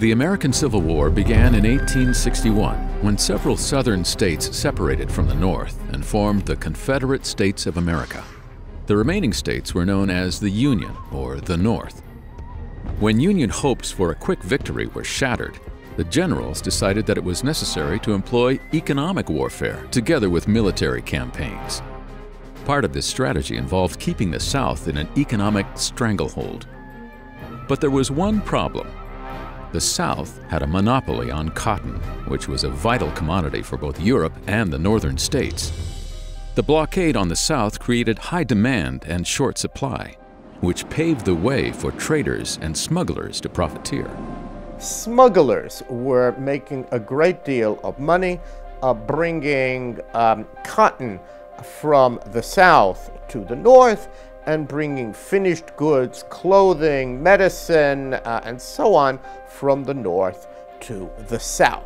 The American Civil War began in 1861 when several southern states separated from the North and formed the Confederate States of America. The remaining states were known as the Union, or the North. When Union hopes for a quick victory were shattered, the generals decided that it was necessary to employ economic warfare together with military campaigns. Part of this strategy involved keeping the South in an economic stranglehold. But there was one problem. The South had a monopoly on cotton, which was a vital commodity for both Europe and the northern states. The blockade on the South created high demand and short supply, which paved the way for traders and smugglers to profiteer. Smugglers were making a great deal of money, uh, bringing um, cotton from the south to the north and bringing finished goods, clothing, medicine, uh, and so on from the north to the south.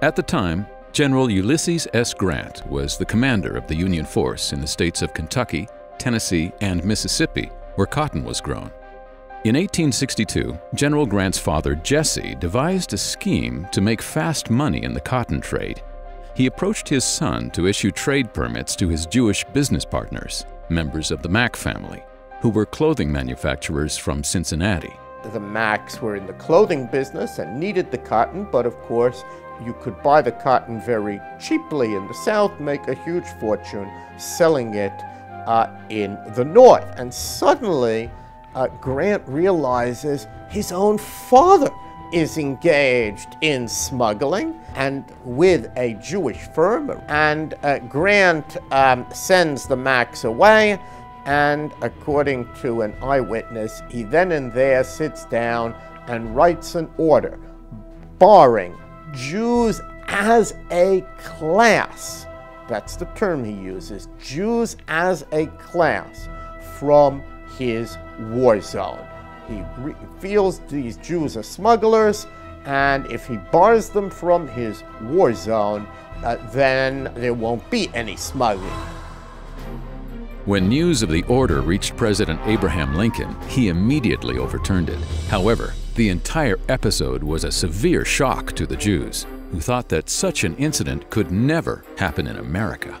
At the time, General Ulysses S. Grant was the commander of the Union force in the states of Kentucky, Tennessee, and Mississippi, where cotton was grown. In 1862, General Grant's father, Jesse, devised a scheme to make fast money in the cotton trade. He approached his son to issue trade permits to his Jewish business partners, members of the Mack family, who were clothing manufacturers from Cincinnati. The Macks were in the clothing business and needed the cotton, but of course, you could buy the cotton very cheaply in the South, make a huge fortune selling it uh, in the North. And suddenly, uh, Grant realizes his own father is engaged in smuggling and with a Jewish firm. And uh, Grant um, sends the Macks away. And according to an eyewitness, he then and there sits down and writes an order barring Jews as a class. That's the term he uses Jews as a class from his war zone. He feels these Jews are smugglers, and if he bars them from his war zone, uh, then there won't be any smuggling. When news of the order reached President Abraham Lincoln, he immediately overturned it. However, the entire episode was a severe shock to the Jews, who thought that such an incident could never happen in America.